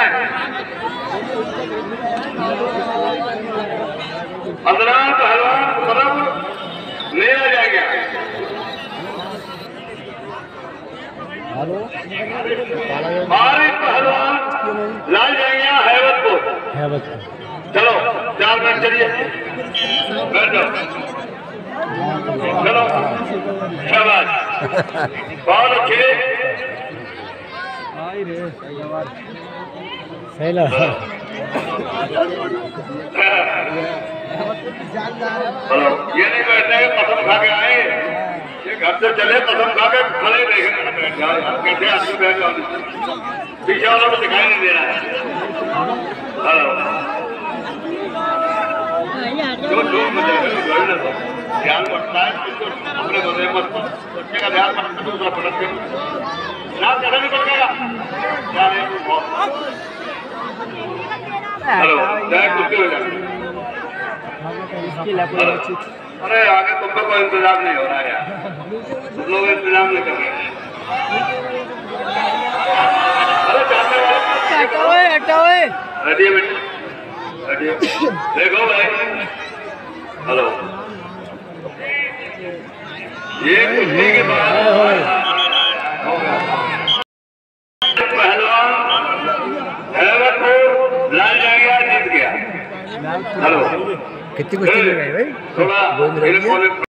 है पंद्रह पहलवान तरफ़ ले आ जाएगा। बारह पहलवान लाल जाएँगे हैवतपुर चलो चार मिनट चलिए। बैठ जाओ। चलो शाबाश बहुत अच्छे हेलो। ये नहीं बैठने के कसम खा के आए। ये घर से चले, कसम खा के खड़े कैसे पीछे वालों को दिखाई नहीं दे रहा है। जो जो ना तो ध्यान बढ़ता है, अपने बच्चे का ध्यान मत दूसरा पटक के। कैसे नहीं बढ़ेगा कुछ अरे आगे तुम तुमको कोई इंतज़ाम नहीं हो रहा है यार। तुम लोग इंतज़ाम नहीं कर रहे हैं। अरे देखो भाई। हेलो ये कुश्ती के बाद पहलवान हैवतपुर लाल जाएगा जीत गया। हेलो। कितनी कुश्ती लड़ रही है भाई। थोड़ा